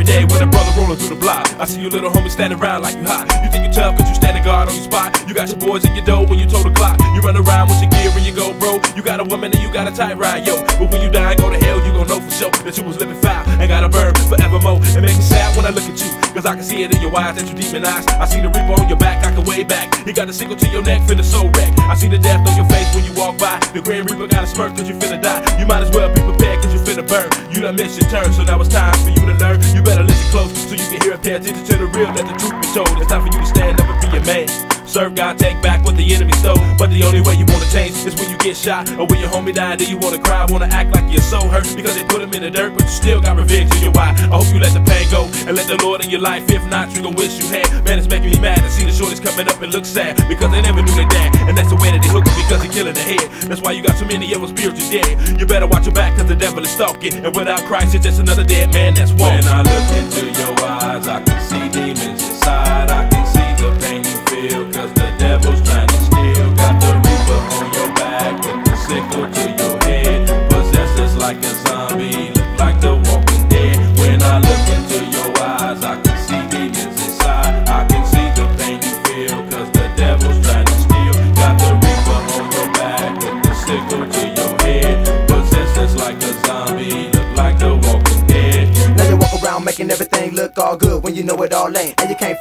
Every day with a brother rolling through the block. I see you little homie standing around like you hot. You think you tough cause you standing guard on your spot. You got your boys in your dough when you told the clock. You run around with your gear and you go, bro. You got a woman and you got a tight ride, yo. But when you die and go to hell, you gon' know for sure that you was living foul and gotta burn forevermore. It makes me sad when I look at you, cause I can see it in your eyes that you demonize. I see the reaper on your back, I can way back. He got a single to your neck, finna so wreck. I see the death on your face when you walk by. The Grand Reaper got a smirk cause you finna die. You might as well be You done missed your turn, so now it's time for you to learn. You better listen close so you can hear and pay attention to the real, let the truth be told. It's time for you to stand up and be a man. Serve God, take back what the enemy stole. But the only way you wanna change is when you get shot or when your homie died. Do you wanna cry, wanna act like you're so hurt because they put him in the dirt, but you still got revenge in your why. I hope you let the pain go and let the Lord in your life. If not, you gon' wish you had. Man, it's making me mad to see the shorties coming up and look sad because they never knew their dad. And that's the way that they hook because he killing the head. That's why you got so many of them spiritually dead. You better watch your back cause the devil is stalking. And without Christ, you're just another dead man that's walking. When I look into your eyes, I can see demons inside. I can pain cause the devil's trying to steal. Got the reaper on your back with the sickle to your head. Possessed just like a zombie, look like the walking dead. When I look into your eyes, I can see demons inside. I can see the pain you feel cause the devil's trying to steal. Got the reaper on your back with the sickle to your head. Possessed just like a zombie, look like the walking dead. Now you walk around making everything look all good when you know it all ain't. And you can't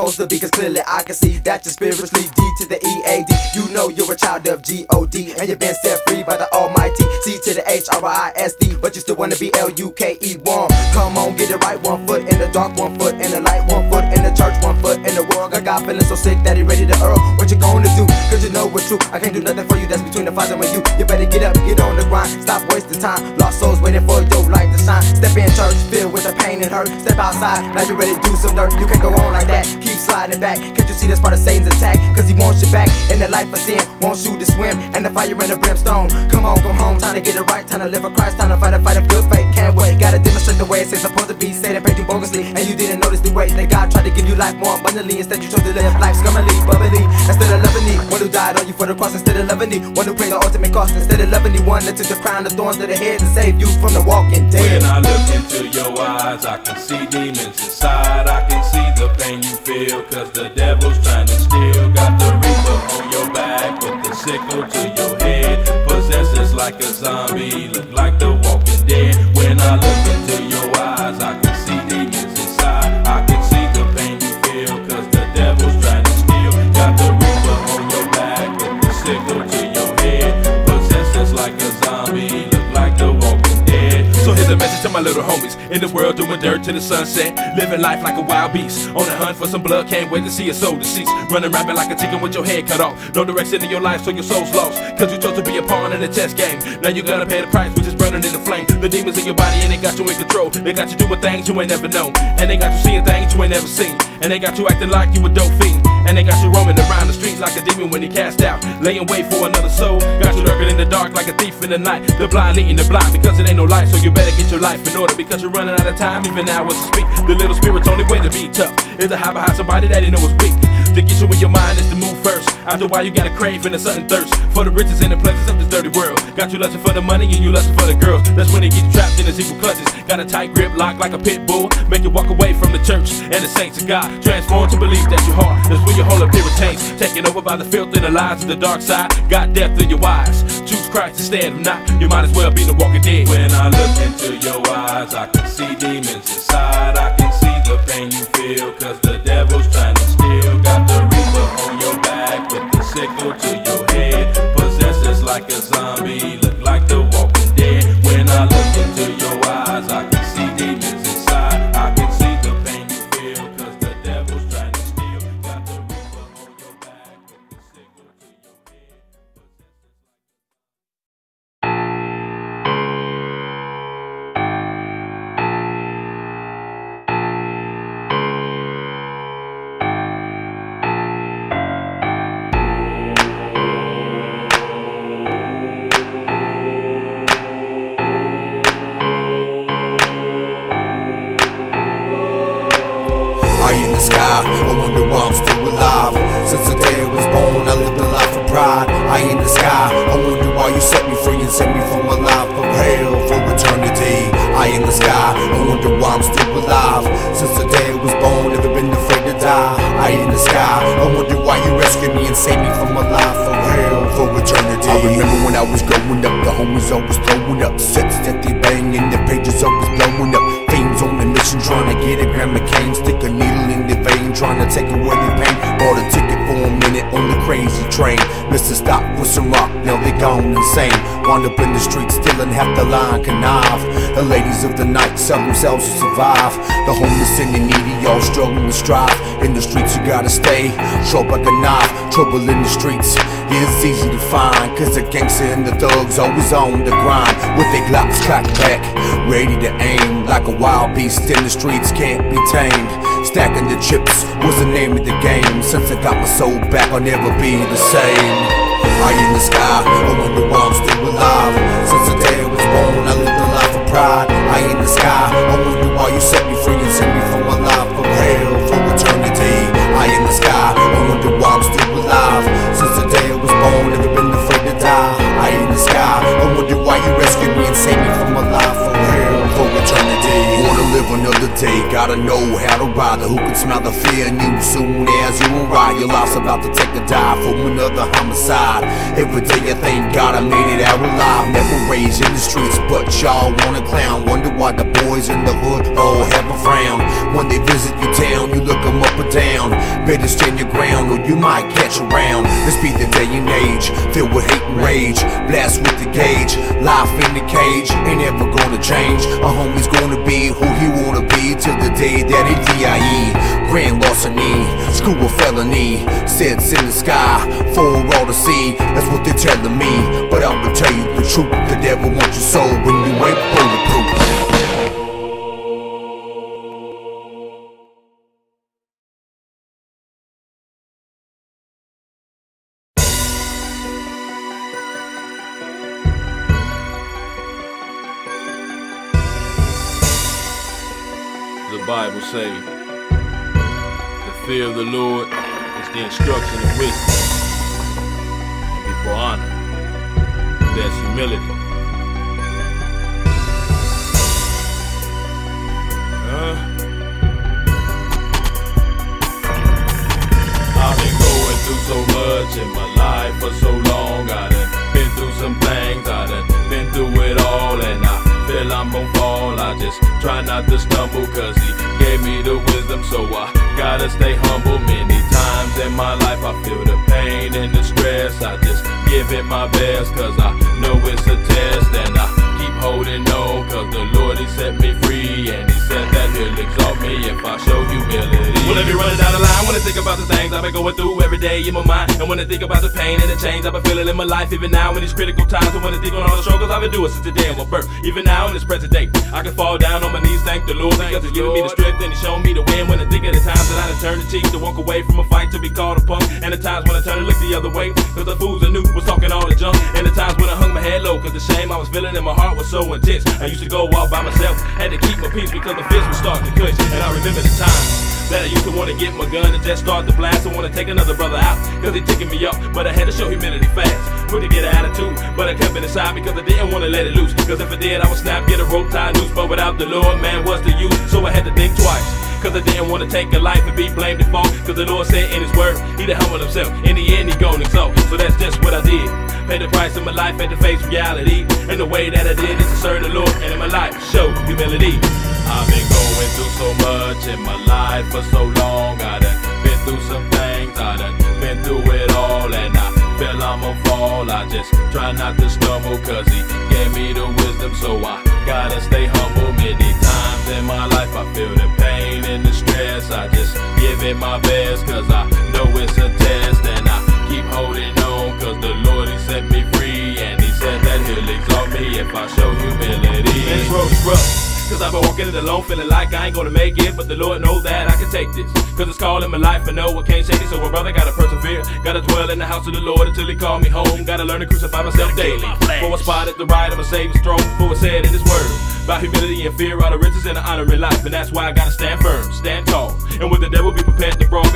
supposed to be, cause clearly I can see that you're spiritually D to the EAD. You know you're a child of G-O-D, and you've been set free by the Almighty. C to the H-R-I-S-T, but you still wanna be L-U-K-E one. Come on, get it right, one foot in the dark, one foot in the light, one foot in the church, one foot in the world. I got feeling so sick that he ready to hurl. What you gonna do? Cause you know what's true. I can't do nothing for you, that's between the father and you. You better get up, get on the grind, stop wasting time. Lost souls waiting for your light to shine. Step in church, filled with the pain and hurt. Step outside, now you ready to do some dirt. You can't go on like that, keep sliding back. Can't you see that's part of Satan's attack? Cause he wants you back in the life of sin, wants you to swim. And the fire and the brimstone. Come on, come home, time to get it right, time to live for Christ, time to fight a fight of good faith. Can't wait, gotta demonstrate the way it's supposed to be. Say that painting bogusly, and you didn't notice the way that God tried to give you life more abundantly. Instead, you chose to live life scummily, bubbly. Instead of loving me, one who died on you for the cross, instead of loving me, one who paid the ultimate cost, instead of loving the one that took the crown of thorns to the head to save you from the walking dead. When I look into your eyes, I can see demons inside. I can see the pain you feel, cause the devil's trying to steal. Got the reaper on your back with the sickle to your just like a zombie, look like the walking dead. When I look into your eyes, I my little homies in the world doing dirt to the sunset, living life like a wild beast. On the hunt for some blood, can't wait to see a soul deceased. Running rapid like a chicken with your head cut off. No direction in your life, so your soul's lost. Cause you chose to be a pawn in a chess game. Now you gotta pay the price, which is burning in the flame. The demons in your body and they got you in control. They got you doing things you ain't never known. And they got you seeing things you ain't never seen. And they got you acting like you a dope fiend. And they got you roaming around the streets like a demon when he cast out. Laying wait for another soul. Got you lurking in the dark like a thief in the night. The blind leading the blind because it ain't no light. So you better get your life in order because you're running out of time. Even as to speak. The little spirit's only way to be tough is to hide behind somebody that he know is weak. Get you in your mind is to move first. After a while, you got a craving and a sudden thirst for the riches and the pleasures of this dirty world. Got you lusting for the money and you lusting for the girls. That's when they get trapped in his evil clutches. Got a tight grip, locked like a pit bull. Make you walk away from the church and the saints of God. Transform to believe that your heart. That's when your whole appearance change. Taken over by the filth and the lies of the dark side. Got death in your eyes. Choose Christ instead of not. You might as well be the walking dead. When I look into your eyes, pain. Bought a ticket for a minute on the crazy train. Mr. Stop with some rock, now they gone insane. Wound up in the streets, stealing half the line connive. The ladies of the night sell themselves to survive. The homeless and the needy all struggling to strive. In the streets you gotta stay sharp like a knife. Trouble in the streets, it's easy to find. Cause the gangster and the thugs always on the grind. With their glocks cocked back, ready to aim. Like a wild beast in the streets, can't be tamed. Stacking the chips was the name of the game. Since I got my soul back, I'll never be the same. Eye in the sky, I wonder why I'm still alive. Since the day I was born, I lived a life of pride. Eye in the sky, I wonder gotta know how to ride. Who can smell the fear in you soon as you arrive? Your life's about to take a dive from another homicide. Every day I thank God I made it out alive. Never raised in the streets, but y'all wanna clown. Wonder why the boys in the hood all have a frown. When they visit your town, you look them up or down. Better stand your ground or you might catch a round. This be the day and age, filled with hate and rage. Blast with the gauge, life in the cage ain't ever gonna change. A homie's gonna be who he wanna be till the day that he DIE. Grand loss of larceny, screw a felony, sets in the sky for all to see. That's what they're telling me, but I'ma tell you the truth. The devil wants your soul when you ain't bulletproof. Bible say, the fear of the Lord is the instruction of wisdom. And before honor, there's humility. Uh, I've been going through so much in my life for so long. I done been through some things, I I'm fall. I just try not to stumble, cause he gave me the wisdom, so I gotta stay humble. Many times in my life, I feel the pain and the stress. I just give it my best, cause I know it's a test, and I keep holding on, cause the Lord, he set me free, and he said that he'll exalt me if I show humility. Well, let me run it down the line I think about the things I've been going through every day in my mind. And I think about the pain and the change I've been feeling in my life, even now in these critical times. And I think on all the struggles I've been doing since the day of my birth, even now in this present day, I can fall down on my knees, thank the Lord, because He's giving me the strength and He's showing me the win. When I think of the times that I done turned the cheek to walk away from a fight to be called a punk, and the times when I turned to look the other way, cause the fools I knew was talking all the junk, and the times when I hung my head low, cause the shame I was feeling in my heart was so intense. I used to go all by myself, had to keep my peace because the fist was starting to cush, and I remember the times. That I used to wanna get my gun and just start the blast. I wanna take another brother out, cause he taking me up. But I had to show humility fast. Put to get an attitude, but I kept it inside because I didn't wanna let it loose. Cause if I did, I would snap, get a rope tie noose. But without the Lord, man, what's the use? So I had to think twice. Cause I didn't wanna take a life and be blamed and fault. Cause the Lord said in his word, he to humble himself. In the end, he gon' exalt. So that's just what I did. Pay the price of my life, had to face reality. And the way that I did is to serve the Lord. And in my life, show humility. I've been going through so much in my life for so long. I done through some things, I done been through it all, and I feel I'ma fall. I just try not to stumble, cause he gave me the wisdom, so I gotta stay humble. Many times in my life, I feel the pain and the stress. I just give it my best, cause I know it's a test, Cause I've been walking it alone, feeling like I ain't gonna make it. But the Lord knows that I can take this. Cause it's calling my life, and no, I can't shake it. So, my brother gotta persevere. Gotta dwell in the house of the Lord until he call me home. Gotta learn to crucify myself daily. For a spot at the right of a Savior's throne. For it said in his word. By humility and fear are the riches and the honor in life. And that's why I gotta stand firm, stand tall. And with the devil, be prepared to brawl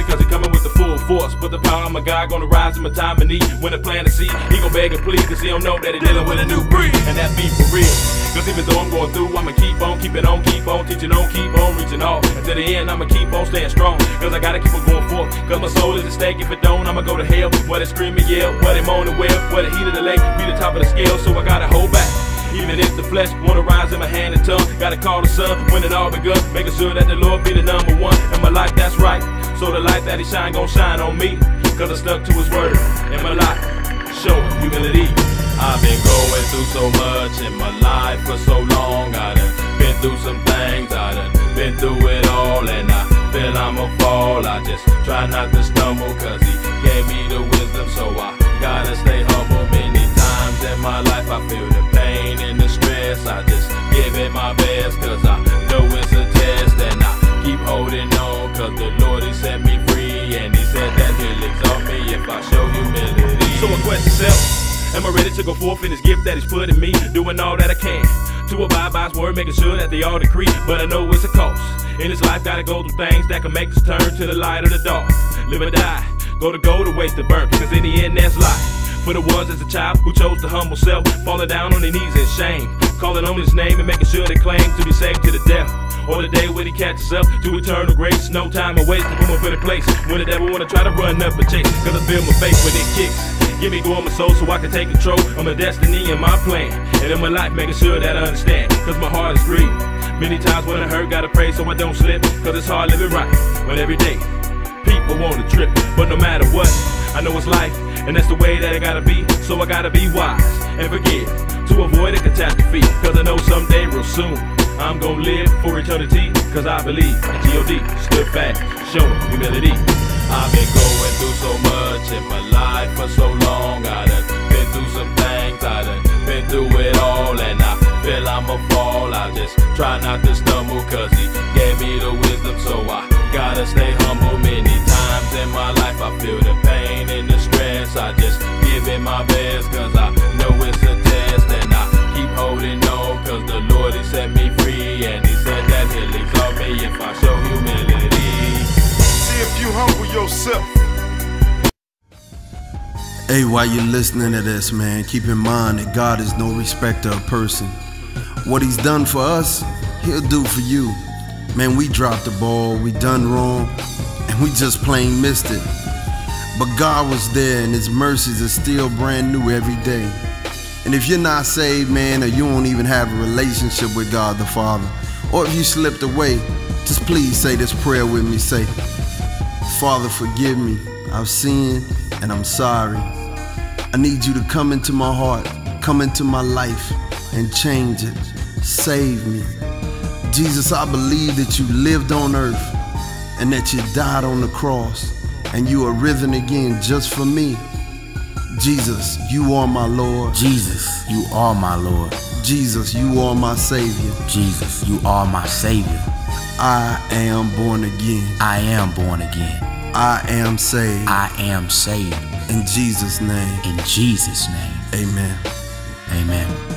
force. But the power of my God gonna rise in my time of need. When I plan to see, he gon' beg and plead cause he don't know that he dealing with a new breed. And that be for real. Cause even though I'm going through, I'ma keep on keeping on, keep on teaching on, keep on reaching all. Until the end, I'ma keep on staying strong. Cause I gotta keep on going forth. Cause my soul is at stake. If it don't, I'ma go to hell. What they scream and yell, what they moan and wail, the heat of the lake be the top of the scale. So I gotta hold back. Even if the flesh wanna rise in my hand and tongue, gotta call the sun when it all begun. Making sure that the Lord be the number one in my life, that's right. So the light that He shine gon' shine on me, cause I stuck to His word in my life. Show humility. I've been going through so much in my life for so long. I done been through some things, I done been through it all, and I feel I'ma fall. I just try not to stumble, cause He gave me the wisdom, so I gotta stay humble. Many times in my life, I feel the pain I just give it my best, cause I know it's a test, and I keep holding on, cause the Lord He set me free, and He said that He'll exalt me if I show humility. So I question self. Am I ready to go forth in His gift that He's put in me? Doing all that I can to abide by His word, making sure that they all decree. But I know it's a cost. In this life, gotta go through things that can make us turn to the light or the dark. Live or die, go to gold or waste to burn. Cause in the end, that's life. For the ones as a child who chose to humble self, falling down on their knees in shame, calling on his name and making sure they claim to be saved to the death. Or the day when he catches up to eternal grace, no time to waste him up in a place. When the devil wanna try to run up a chase, cause I feel my faith when it kicks. Give me go on my soul so I can take control of my destiny and my plan. And in my life, making sure that I understand, cause my heart is free. Many times when I hurt, gotta pray so I don't slip, cause it's hard living right. But every day, people want to trip, but no matter know it's life, and that's the way that it gotta be. So I gotta be wise and forgive to avoid a catastrophe. Cause I know someday, real soon, I'm gonna live for eternity. Cause I believe G.O.D. stood fast, showing humility. I've been going through so much in my life for so long. I done been through some things, I done been through it all, and I feel I'ma fall. I just try not to stumble, cause he gave me the wisdom, so I gotta stay humble. Many times in my life, I feel my best, cause I know it's a test, and I keep holding on, cause the Lord, He set me free, and He said that He'll exalt me if I show humility. See if you humble yourself. Hey, while you're listening to this, man, keep in mind that God is no respecter of person. What He's done for us, He'll do for you. Man, we dropped the ball, we done wrong, and we just plain missed it. But God was there, and His mercies are still brand new every day. And if you're not saved, man, or you don't even have a relationship with God the Father, or if you slipped away, just please say this prayer with me. Say, Father, forgive me. I've sinned and I'm sorry. I need you to come into my heart, come into my life, and change it. Save me. Jesus, I believe that you lived on earth and that you died on the cross and you are risen again just for me. Jesus, you are my Lord. Jesus, you are my Lord. Jesus, you are my Savior. Jesus, you are my Savior. I am born again. I am born again. I am saved. I am saved. In Jesus' name, In Jesus' name, amen. amen.